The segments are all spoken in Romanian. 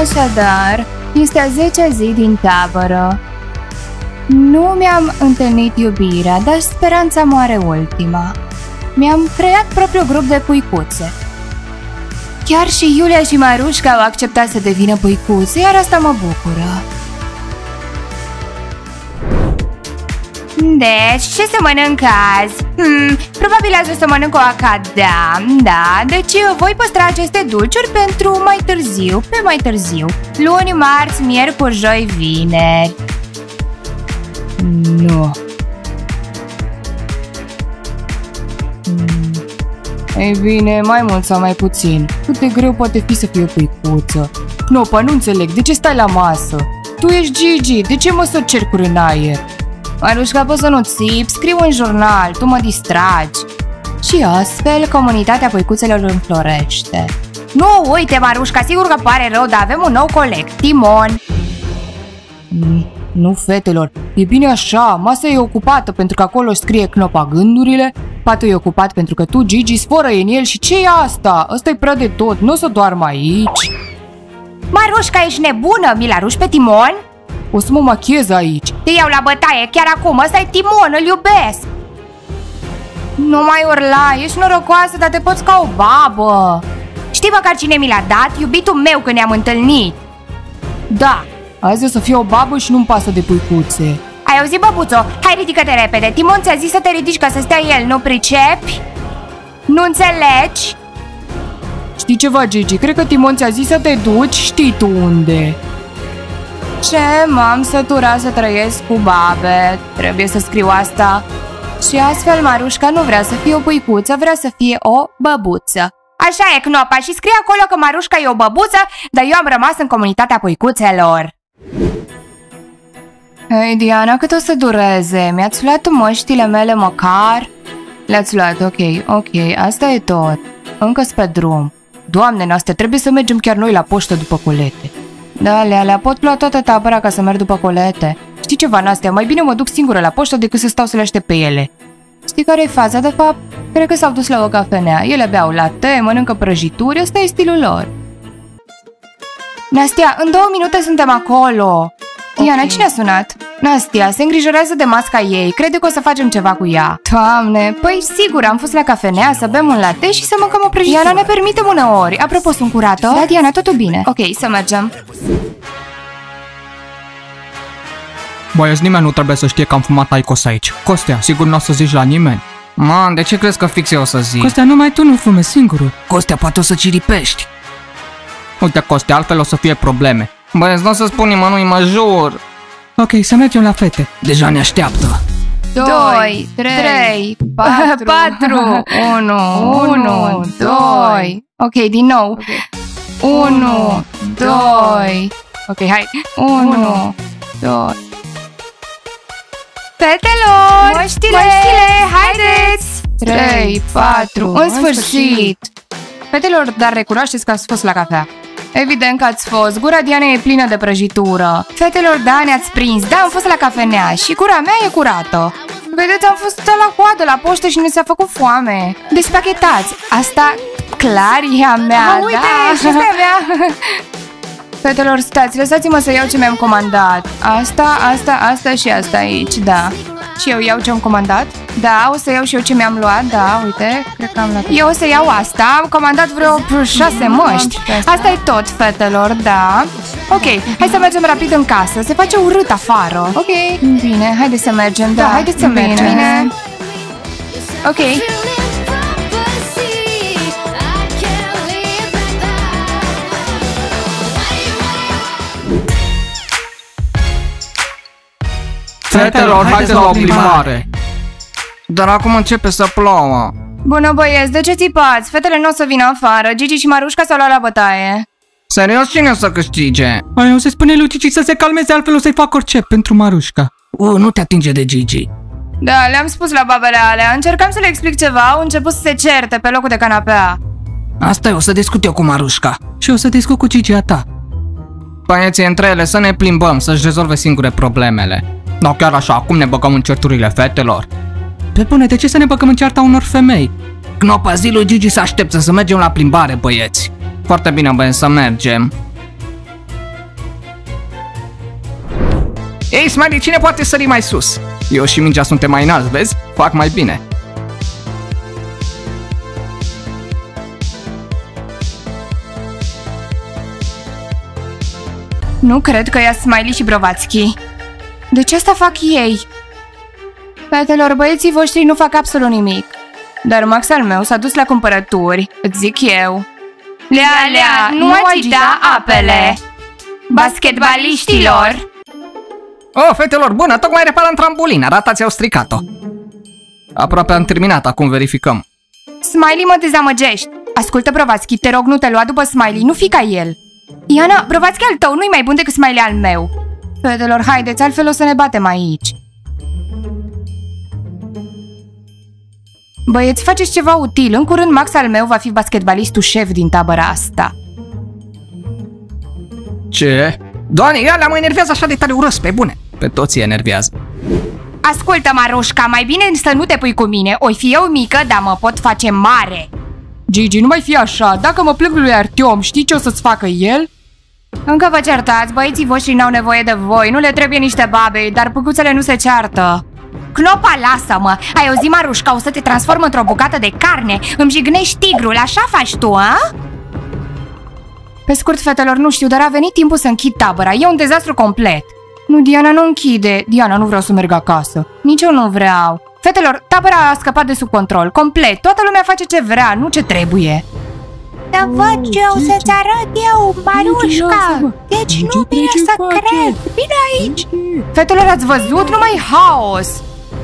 Așadar, este a 10 zi din tabără. Nu mi-am întâlnit iubirea, dar speranța moare ultima. Mi-am creat propriul grup de puicuțe. Chiar și Iulia și Marușca au acceptat să devină puicuțe, iar asta mă bucură. Deci, ce să mănânc azi? Hmm, probabil azi o să mănânc o acadam, da, deci eu voi păstra aceste dulciuri pentru mai târziu, pe mai târziu. Luni, marți, miercuri, joi, vineri. Nu. Hmm. Ei bine, mai mult sau mai puțin. Cât de greu poate fi să fie o picuță? Knopa, nu înțeleg, de ce stai la masă? Tu ești Gigi, de ce mă să cercuri în aer? Marușca, poți să nu țip, scriu în jurnal, tu mă distragi. Și astfel, comunitatea păicuțelor înflorește. Nu, uite, Marușca, sigur că pare rău, dar avem un nou coleg, Timon. Mm, nu, fetelor, e bine așa, masa e ocupată pentru că acolo scrie knopa gândurile, patul e ocupat pentru că tu, Gigi, sforă în el și ce e asta? Ăsta e prea de tot, nu o să doarmă aici. Marușca, ești nebună? Mi-l aruși pe Timon? O să mă machiez aici. Te iau la bătaie chiar acum, ăsta e Timon, îl iubesc. Nu mai urla, ești norocoasă, dar te poți ca o babă. Știi măcar cine mi l-a dat? Iubitul meu când ne-am întâlnit. Da, azi o să fie o babă și nu-mi pasă de puicuțe. Ai auzit, băbuțo? Hai, ridică-te repede. Timon ți-a zis să te ridici ca să stea el, nu pricepi? Nu înțelegi? Știi ceva, Gigi? Cred că Timon ți-a zis să te duci, știi tu unde. Ce m-am săturat să trăiesc cu babe, trebuie să scriu asta. Și astfel Marușca nu vrea să fie o puicuță, vrea să fie o băbuță. Așa e, Knopa, și scrie acolo că Marușca e o băbuță, dar eu am rămas în comunitatea puicuțelor. Hei, Diana, cât o să dureze? Mi-ați luat măștile mele măcar? Le-ați luat, ok, ok, asta e tot. încă pe drum. Doamne, noastre, trebuie să mergem chiar noi la poștă după colete. Da, alea, alea, pot lua toată tabăra ca să merg după colete. Știi ceva, Nastia, mai bine mă duc singură la poștă decât să stau să le aștept pe ele. Știi care e faza, de fapt? Cred că s-au dus la o cafenea. Ele beau latte, mănâncă prăjituri, ăsta e stilul lor. Nastia, în două minute suntem acolo. Diana, okay. cine a sunat? Nastia, se îngrijorează de masca ei, crede că o să facem ceva cu ea. Doamne, păi sigur, am fost la cafenea să bem un latte și să mâncăm o prăjitură. Diana, ne permitem uneori. Apropo, sunt curată? Da, Diana, totul bine. Ok, să mergem. Băieți, nimeni nu trebuie să știe că am fumat Aicos aici. Costea, sigur nu o să zici la nimeni? Man, de ce crezi că fix eu o să zic? Costea, numai tu nu fumezi singurul. Costea, poate o să ciripești. Uite, Costea, altfel o să fie probleme. Băieți, nu o să spun nimănui, mă jur. Ok, să mergem la fete. Deja ne așteaptă. 2, 3, 4, 4 1, 1, 2. Ok, din nou. 1, 2. Ok, hai. 1, 2. Fetelor! Măștile! Măștile, haideți! 3, 4, în sfârșit! Fetelor, dar recunoașteți că ați fost la cafea. Evident că ați fost, gura Dianei e plină de prăjitură. Fetelor, da, ne-ați prins, da, am fost la cafenea și gura mea e curată. Vedeți, am fost la coadă la poștă și ne s-a făcut foame. Despachetați, asta clar e a mea, ah, uite, da? și asta e a mea. Fetelor, stați, lăsați-mă să iau ce mi-am comandat. Asta, asta, asta și asta aici, da. Și eu iau ce am comandat? Da, o să iau și eu ce mi-am luat, da, uite, cred că am luat. Eu o să iau asta, am comandat vreo șase măști. Asta e tot, fetelor, da. Ok, hai să mergem rapid în casă, se face urât afară. Ok, bine, haideți să mergem, da, haideți să mergem. Bine. Ok. Fetelor, haideți la o plimbare! Dar acum începe să plouă. Bună băieți, de ce țipați? Fetele nu o să vină afară, Gigi și Marușca s-au luat la bătaie. Serios, cine o să câștige? Ai, o să spune lui Gigi să se calmeze, altfel o să-i fac orice pentru Marușca. Uh, nu te atinge de Gigi. Da, le-am spus la babele alea, încercam să le explic ceva, au început să se certe pe locul de canapea. Asta e, o să discut eu cu Marușca. Și o să discut cu Gigi a ta. Băieții între ele să ne plimbăm, să-și rezolve singure problemele. Dar chiar așa, acum ne băgăm în certurile fetelor. Pe bune, de ce să ne băgăm în cearta unor femei? Cnopa zilul Gigi se așteaptă să mergem la plimbare, băieți. Foarte bine, băieți, să mergem. Ei, Smiley, cine poate sări mai sus? Eu și mingea suntem mai înalți, vezi? Fac mai bine. Nu cred că ia Smiley și Brovațchi. De ce asta fac ei? Fetelor, băieții voștri nu fac absolut nimic. Dar Max al meu s-a dus la cumpărături, îți zic eu. Lea, lea, nu agita apele! Basketbaliștilor! Oh, fetelor, bună, tocmai reparam trambolina, ratați au stricat-o. Aproape am terminat, acum verificăm. Smiley mă dezamăgești. Ascultă, Brovatski, te rog, nu te lua după Smiley, nu fi ca el. Iana, Brovatski al tău nu-i mai bun decât Smiley al meu. Fetelor, haideți, altfel o să ne batem aici. Băieți, faceți ceva util. În curând, Max al meu va fi basketbalistul șef din tabăra asta. Ce? Doamne, alea mă enervează așa de tare urăsc, pe bune. Pe toți îi enervează. Ascultă, Marușca, mai bine să nu te pui cu mine. Oi fi eu mică, dar mă pot face mare. Gigi, nu mai fi așa. Dacă mă plâng lui Artiom, știi ce o să-ți facă el? Încă vă certați, băieții voștri n-au nevoie de voi, nu le trebuie niște babe, dar pucuțele nu se ceartă. Cnopa, lasă-mă! Ai auzit, Marușca, o să te transform într-o bucată de carne, îmi jignești tigrul, așa faci tu, a? Pe scurt, fetelor, nu știu, dar a venit timpul să închid tabăra, e un dezastru complet. Nu, Diana, nu închide. Diana, nu vreau să merg acasă. Nici eu nu vreau. Fetelor, tabăra a scăpat de sub control, complet. Toată lumea face ce vrea, nu ce trebuie. Să văd ce o să-ți arăt eu, Marușca! Deci nu vine să cred! Vine aici! Fetelor, ați văzut? Nu mai haos!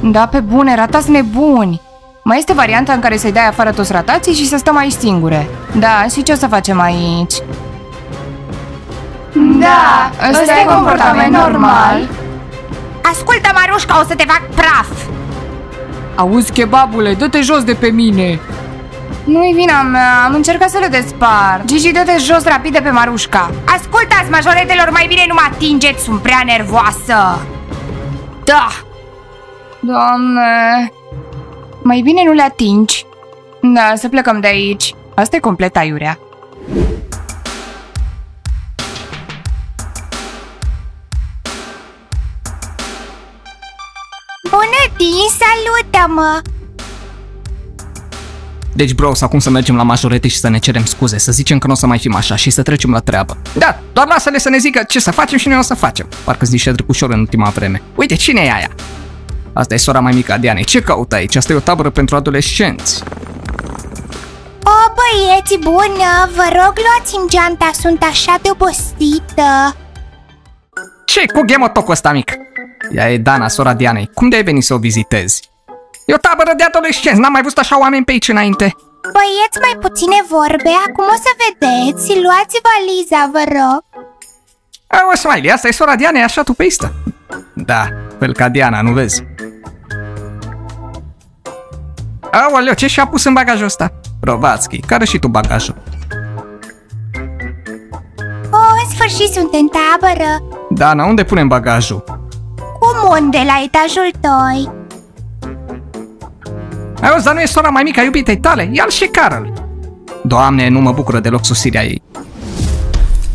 Da, pe bune, ratați nebuni! Mai este varianta în care să-i dai afară toți ratații și să stăm aici singure. Da, și ce o să facem aici? Da, ăsta e comportament normal. Ascultă, Marușca, o să te fac praf! Auzi, kebabule, dă-te jos de pe mine! Nu-i vina mea, am încercat să le despart. Gigi, dă-te jos rapid de pe Marușca. Ascultați, majoretelor, mai bine nu mă atingeți, sunt prea nervoasă! Da! Doamne... Mai bine nu le atingi. Da, să plecăm de aici. Asta e complet aiurea. Bună, Din, salută-mă! Deci, bro, acum să mergem la majorete și să ne cerem scuze, să zicem că nu o să mai fim așa și să trecem la treabă. Da, doar lasă-le să ne zică ce să facem și noi o să facem. Parcă zice drăgușor în ultima vreme. Uite, cine e aia? Asta e sora mai mică a Dianei. Ce caută aici? Asta e o tabără pentru adolescenți. O, băieți, bună! Vă rog, luați-mi geanta, sunt așa de obosită! ce cu gemotocul ăsta mic? Ea e Dana, sora Dianei. Cum de ai venit să o vizitezi? E o tabără de adolescenți, n-am mai văzut așa oameni pe aici înainte. Băieți, mai puține vorbe, acum o să vedeți, luați valiza, vă rog! O, Smiley, asta e sora Dianei, așa tu pe istă. Da, fel ca Diana, nu vezi? Aoleu, ce și-a pus în bagajul ăsta? Rovatski, care și tu bagajul? O, în sfârșit sunt în tabără! Dana, unde punem bagajul? Cum unde? La etajul 2? Auzi, dar nu e sora mai mică a iubitei tale? Ia-l și Carol. Doamne, nu mă bucură deloc sosirea ei.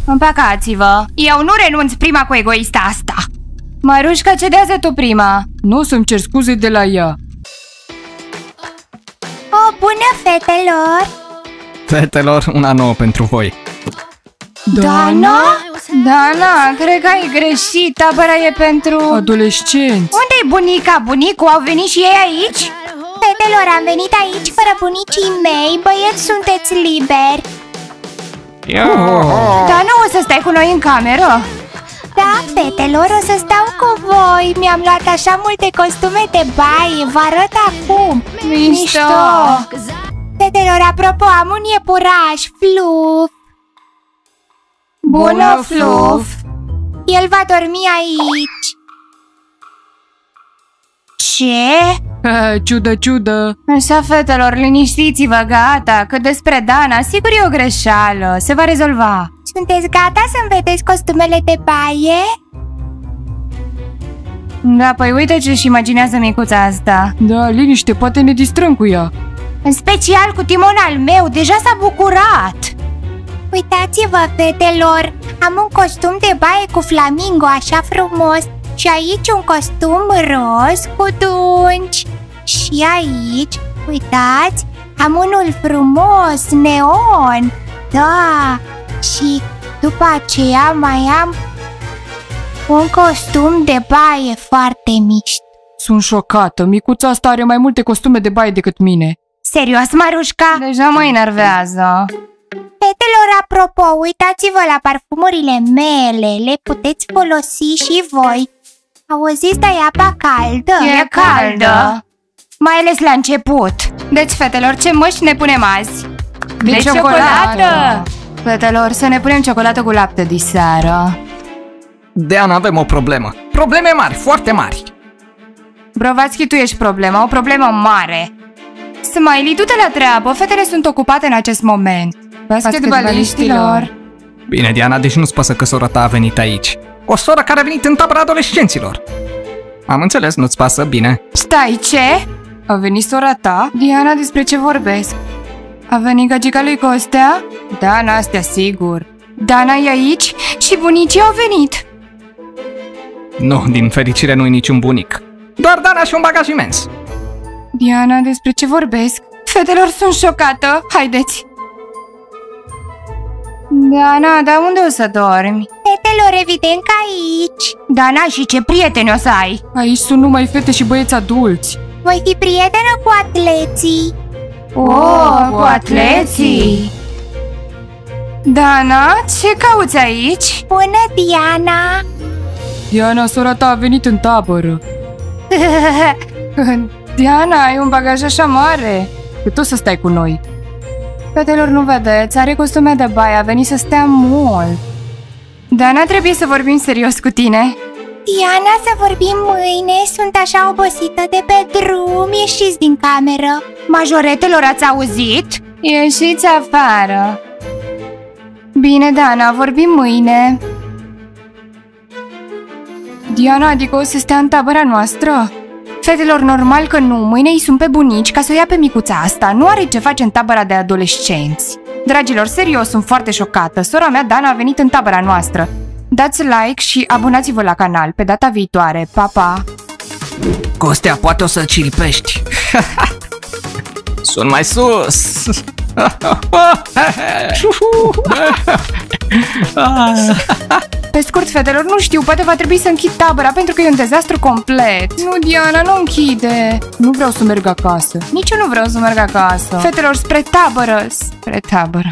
Împăcați-vă! Eu nu renunț prima cu egoista asta! Marușca, cedează tu prima! Nu să-mi cer scuze de la ea. O, bună, fetelor! Fetelor, una nouă pentru voi. Dana? Dana, cred că ai greșit, tabăra e pentru... Adolescenți! Unde-i bunica? Bunicul? Au venit și ei aici? Fetelor, am venit aici fără bunicii mei, băieți, sunteți liberi! Dana, o să stai cu noi în cameră? Da, fetelor, o să stau cu voi! Mi-am luat așa multe costume de baie, vă arăt acum! Mișto! Fetelor, apropo, am un iepuraș, Fluff! Bună, Fluff! El va dormi aici! Ce? ciudă, ciudă! Așa, fetelor, liniștiți-vă, gata, că despre Dana, sigur e o greșeală, se va rezolva. Sunteți gata să-mi vedeți costumele de baie? Da, păi uite ce-și imaginează micuța asta. Da, liniște, poate ne distrăm cu ea. În special cu Timon al meu, deja s-a bucurat! Uitați-vă, fetelor! Am un costum de baie cu flamingo așa frumos Și aici un costum roz cu dungi. Și aici, uitați, am unul frumos, neon. Da, și după aceea mai am un costum de baie foarte mișto. Sunt șocată, micuța asta are mai multe costume de baie decât mine. Serios, Marușca? Deja mă enervează. Fetelor, apropo, uitați-vă la parfumurile mele, le puteți folosi și voi. Auziți, dar e apa caldă. E caldă. Mai ales la început. Deci, fetelor, ce măști ne punem azi? De, ciocolată. Fetelor, să ne punem ciocolată cu lapte de seară. Deana, avem o problemă. Probleme mari, foarte mari. Brovațchi, tu ești problema, o problemă mare. Smiley, du-te la treabă, fetele sunt ocupate în acest moment. Basketbalistilor. Bine, Diana, deci nu-ți pasă că sora ta a venit aici. O soră care a venit în tabăra adolescenților. Am înțeles, nu-ți pasă, bine. Stai, ce? A venit sora ta? Diana, despre ce vorbesc? A venit gagica lui Costea? Da, Nastea, sigur. Dana e aici și bunicii au venit. Nu, din fericire nu-i niciun bunic. Doar Dana și un bagaj imens. Diana, despre ce vorbesc? Fetelor, sunt șocată. Haideți! Dana, dar unde o să dormi? Fetelor, evident că aici. Dana, și ce prieteni o să ai? Aici sunt numai fete și băieți adulți. Voi fi prietenă cu atleții. Oh, cu atleții! Dana, ce cauți aici? Bună, Diana! Diana, sora ta a venit în tabără. Diana, ai un bagaj așa mare. Că tu să stai cu noi. Fetelor, nu vedeți, are costume de baie, a venit să stea mult. Dana, trebuie să vorbim serios cu tine. Diana, să vorbim mâine, sunt așa obosită de pe drum, ieșiți din cameră. Majoretelor, ați auzit? Ieșiți afară. Bine, Dana, vorbim mâine. Diana, adică o să stea în tabăra noastră? Fetelor, normal că nu, mâine îi sunt pe bunici ca să o ia pe micuța asta, nu are ce face în tabăra de adolescenți. Dragilor, serios, sunt foarte șocată, sora mea Dana a venit în tabăra noastră. Dați like și abonați-vă la canal, pe data viitoare, pa, pa! Costea, poate o să cilipești. Sunt mai sus. Pe scurt, fetelor, nu știu, poate va trebui să închid tabăra pentru că e un dezastru complet. Nu, Diana, nu închide. Nu vreau să merg acasă. Nici eu nu vreau să merg acasă. Fetelor, spre tabără, spre tabără.